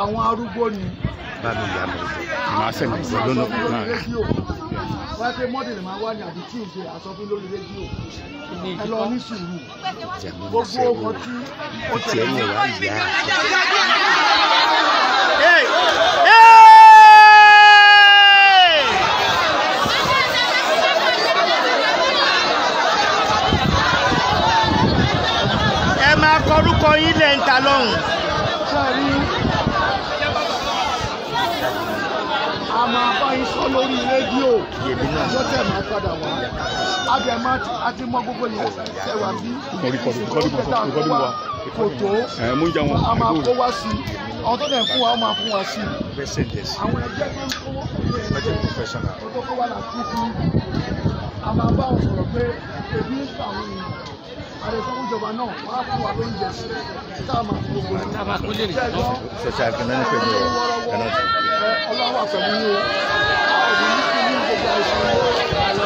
àwọn arúgbó ni. báwo ni àmì màá sẹ́mi ìgbà lọ́nà náà. wáyé pé mọ́tìlì máa wá ní àbí tí ì ṣe àsọfún lórí rédíò ẹ lọ ní sùúrù gbogbo ọkọ tí ó tẹ̀lé. ó wá ìyá. ẹ máa kọ orúkọ yín lẹ́ǹta lọ́hùn-ún ẹ̀rí a máa bá yín sọ lórí rédíò lọ́tẹ̀ máa padà wá abẹ́mọ́ àti mọ gbogbo yẹn tẹ̀wá bí ìfúnpẹ́ta wa kò tó a máa kó wá sí àwọn tó dẹ̀ fún wa ó máa fún wa sí àwọn ẹgbẹ́ tó ń kó tó kó wá là kúkú a máa bá wọn sọ̀rọ̀ pé ebi ń fà wọ́n yìí ìjọba náà wàá fún wa lóúnjẹ sí tá a máa fún owó tá a máa kúlè rè. ṣẹṣẹ àfihàn ní pẹ̀lú ọ̀rọ̀ ọlọ́wọ́ àfẹmúyẹ àwọn òbí ní gbogbo àìsàn